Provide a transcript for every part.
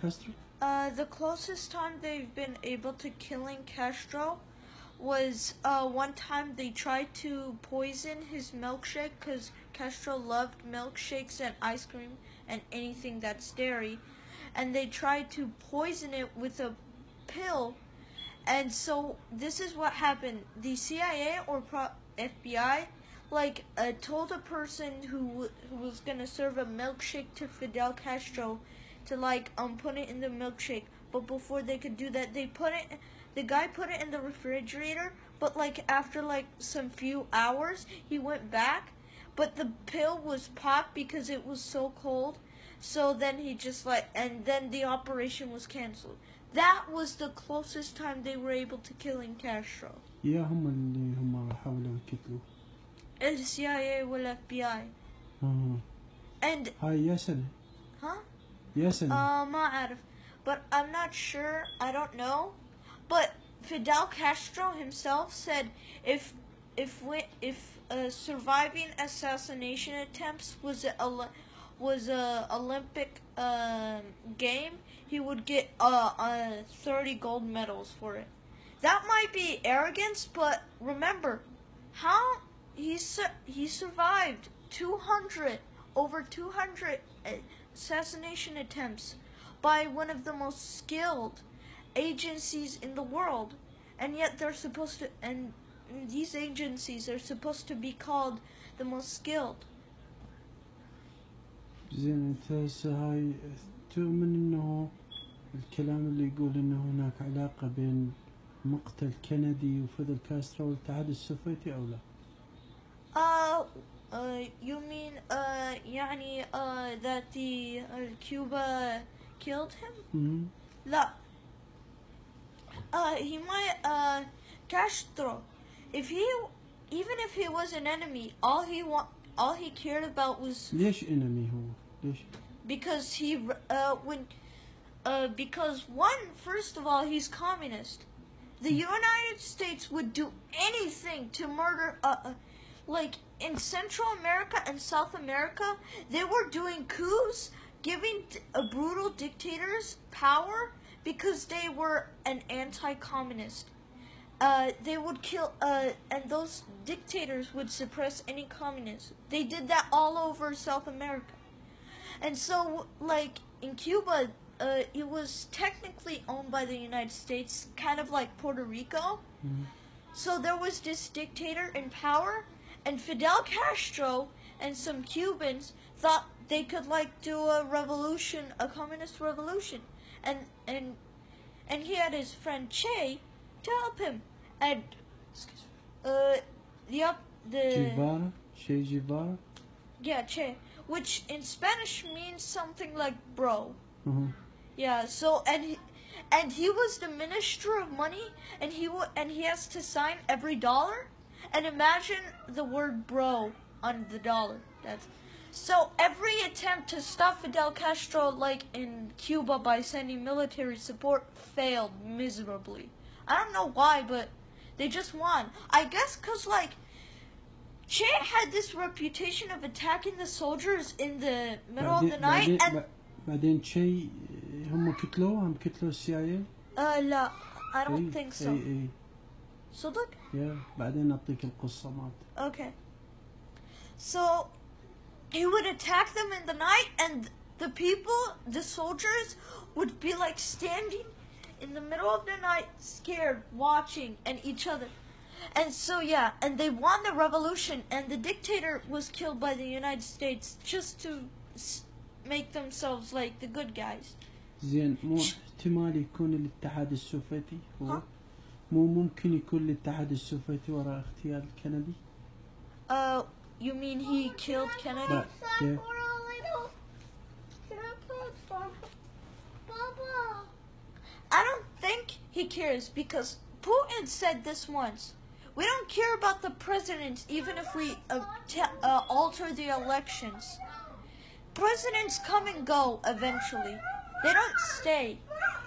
Castro? Uh, the closest time they've been able to killing Castro was uh, one time they tried to poison his milkshake because Castro loved milkshakes and ice cream and anything that's dairy. And they tried to poison it with a pill. And so this is what happened. The CIA or FBI like uh, told a person who, w- who was gonna serve a milkshake to Fidel Castro to like um put it in the milkshake. But before they could do that, they put it. The guy put it in the refrigerator. But like after like some few hours, he went back. But the pill was popped because it was so cold. So then he just like, and then the operation was canceled. That was the closest time they were able to killing Castro. يا هم اللي هم حاولوا يقتلوه El CIA وال FBI. آه. And هاي يا سنة huh? يا سنة Uh, ما أعرف. But I'm not sure. I don't know. But Fidel Castro himself said if if we, if uh, surviving assassination attempts was a Oli- was a Olympic um game, he would get uh, uh 30 gold medals for it. That might be arrogance, but remember how he su- he survived 200 over 200 assassination attempts by one of the most skilled agencies in the world and yet they're supposed to and these agencies are supposed to be called the most skilled زين انت هسه هاي تؤمن انه الكلام اللي يقول انه هناك علاقة بين مقتل كندي وفيدل كاسترو والاتحاد السوفيتي او لا؟ uh, uh you mean uh يعني uh that the uh, Cuba killed him مم. لا uh he might uh Castro if he even if he was an enemy all he want all he cared about was ليش انمي هو؟ ليش؟ because he uh when uh because one first of all he's communist the united states would do anything to murder uh, uh like in central america and south america they were doing coups giving brutal dictators power because they were an anti-communist uh, they would kill, uh, and those dictators would suppress any communists. They did that all over South America. And so, like, in Cuba, uh, it was technically owned by the United States, kind of like Puerto Rico. مم. So there was this dictator in power, and Fidel Castro and some Cubans thought they could like do a revolution, a communist revolution. And and and he had his friend Che to help him. And uh yep the Che Guevara? Yeah, Che. Which in Spanish means something like bro. Mm-hmm. Yeah, so and he, and he was the minister of money and he w- and he has to sign every dollar and imagine the word "bro" on the dollar. That's so every attempt to stop Fidel Castro, like in Cuba, by sending military support, failed miserably. I don't know why, but they just won. I guess cause like. Che had this reputation of attacking the soldiers in the middle of the بعدين night, بعدين, and ب- بعدين شي هم كتلوه هم كتلوا السي اي uh, لا, I don't think so. اي اي صدق? يا بعدين اعطيك القصة مالته Okay. So he would attack them in the night, and the people, the soldiers, would be like standing in the middle of the night, scared, watching, and each other. And so, yeah, and they won the revolution, and the dictator was killed by the United States just to s- make themselves like the good guys. زين مو احتمال يكون الاتحاد السوفيتي هو ها؟ مو ممكن يكون الاتحاد السوفيتي وراء اغتيال كندي Uh, you mean he killed Kennedy? لا يا I don't think he cares because Putin said this once. We don't care about the presidents even if we uh, te- uh, alter the elections. Presidents come and go eventually. They don't stay.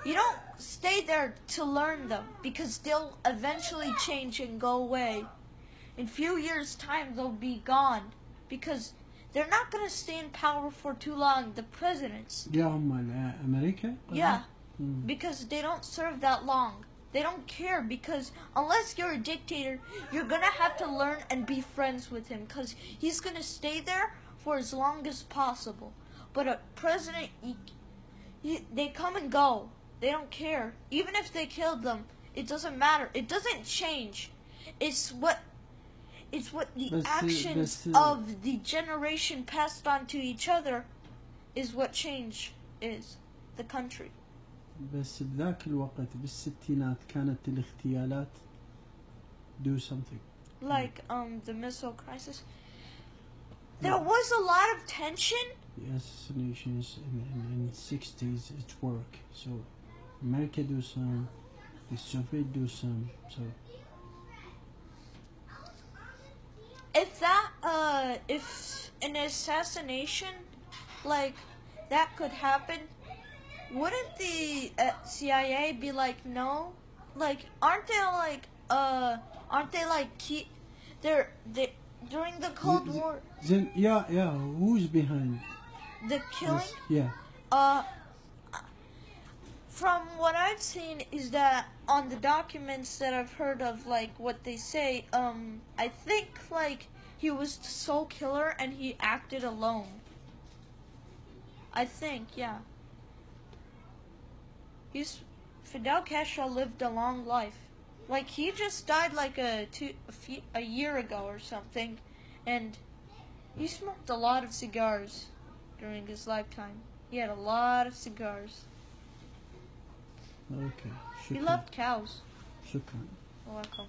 You don't Stay there to learn them because they'll eventually change and go away. In few years' time, they'll be gone because they're not going to stay in power for too long, the presidents. Yeah, in America? Yeah, mm. because they don't serve that long. They don't care because unless you're a dictator, you're going to have to learn and be friends with him because he's going to stay there for as long as possible. But a president, he, he, they come and go. They don't care. Even if they killed them, it doesn't matter. It doesn't change. It's what. It's what the But, uh, actions but, uh, of the generation passed on to each other is what change is. The country. بس بذاك الوقت بالستينات كانت الاغتيالات do something like um the missile crisis. There was a lot of tension. the assassinations in, in, in 60s it work so America do some the Soviet do some so. If that uh if an assassination like that could happen, wouldn't the uh, CIA be like no? Like aren't they like uh aren't they like keep they're they during the Cold War? then yeah yeah who's behind? The killing? yeah. Uh, from what I've seen is that on the documents that I've heard of, like what they say, um, I think like he was the sole killer and he acted alone. I think, yeah. He's Fidel Castro lived a long life. Like he just died like a two a, few, a year ago or something, and he smoked a lot of cigars during his lifetime. He had a lot of cigars. Okay. Shukran. He loved cows. Shukran. You're welcome.